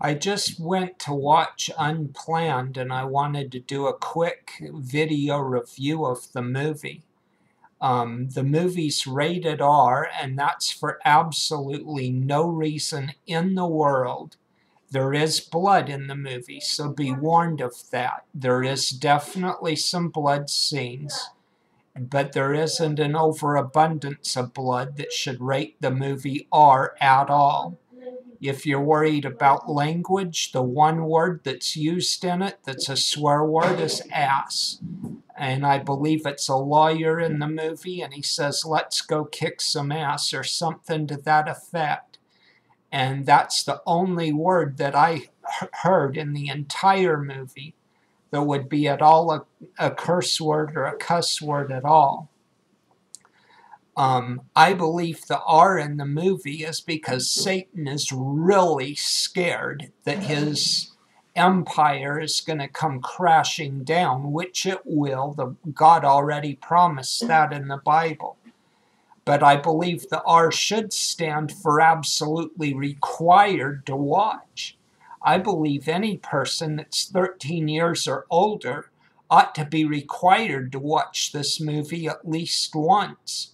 I just went to watch Unplanned and I wanted to do a quick video review of the movie. Um, the movie's rated R, and that's for absolutely no reason in the world. There is blood in the movie, so be warned of that. There is definitely some blood scenes, but there isn't an overabundance of blood that should rate the movie R at all. If you're worried about language, the one word that's used in it that's a swear word is ass. And I believe it's a lawyer in the movie, and he says, let's go kick some ass, or something to that effect. And that's the only word that I heard in the entire movie that would be at all a, a curse word or a cuss word at all. Um, I believe the R in the movie is because Satan is really scared that his empire is going to come crashing down, which it will. The, God already promised that in the Bible. But I believe the R should stand for absolutely required to watch. I believe any person that's 13 years or older ought to be required to watch this movie at least once.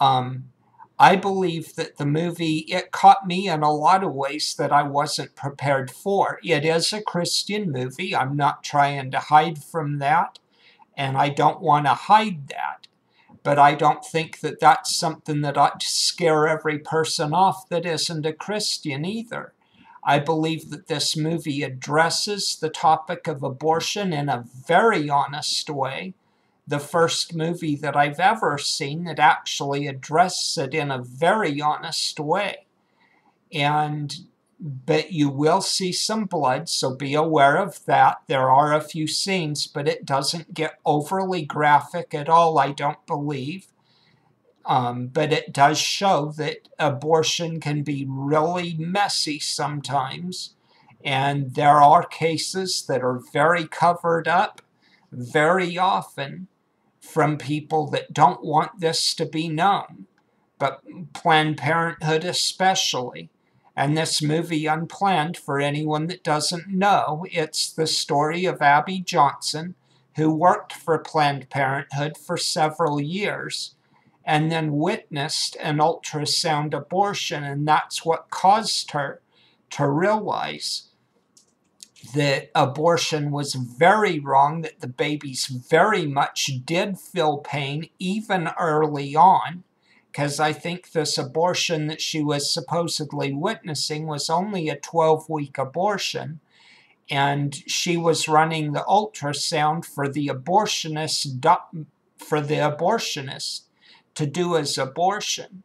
Um, I believe that the movie, it caught me in a lot of ways that I wasn't prepared for. It is a Christian movie. I'm not trying to hide from that, and I don't want to hide that. But I don't think that that's something that ought to scare every person off that isn't a Christian either. I believe that this movie addresses the topic of abortion in a very honest way the first movie that I've ever seen that actually addresses it in a very honest way. And but you will see some blood, so be aware of that. There are a few scenes, but it doesn't get overly graphic at all, I don't believe. Um, but it does show that abortion can be really messy sometimes. And there are cases that are very covered up very often from people that don't want this to be known, but Planned Parenthood especially. And this movie, Unplanned, for anyone that doesn't know, it's the story of Abby Johnson, who worked for Planned Parenthood for several years and then witnessed an ultrasound abortion, and that's what caused her to realize that abortion was very wrong, that the babies very much did feel pain even early on, because I think this abortion that she was supposedly witnessing was only a 12 week abortion. And she was running the ultrasound for the abortionist for the abortionist to do his abortion.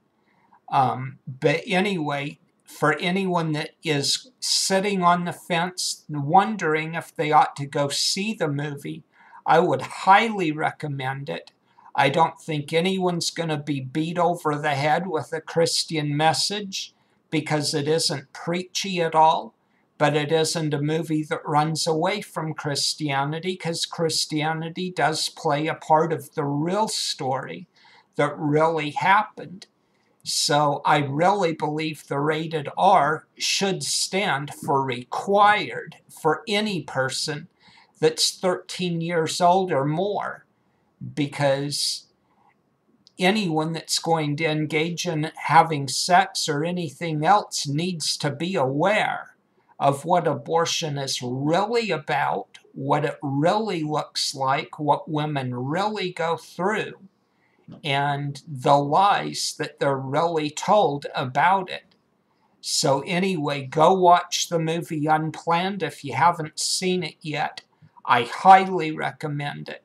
Um, but anyway, for anyone that is sitting on the fence wondering if they ought to go see the movie, I would highly recommend it. I don't think anyone's going to be beat over the head with a Christian message because it isn't preachy at all, but it isn't a movie that runs away from Christianity because Christianity does play a part of the real story that really happened. So I really believe the rated R should stand for required for any person that's 13 years old or more because anyone that's going to engage in having sex or anything else needs to be aware of what abortion is really about, what it really looks like, what women really go through and the lies that they're really told about it. So, anyway, go watch the movie Unplanned if you haven't seen it yet. I highly recommend it.